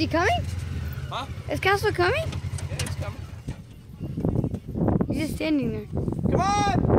he coming? Huh? Is Kasl coming? Yeah, it's coming. He's just standing there. Come on!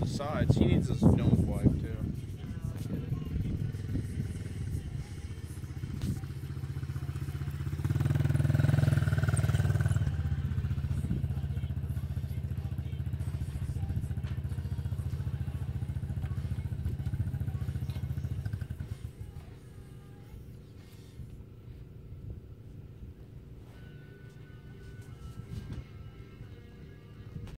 The sides, he needs his nose wiped too.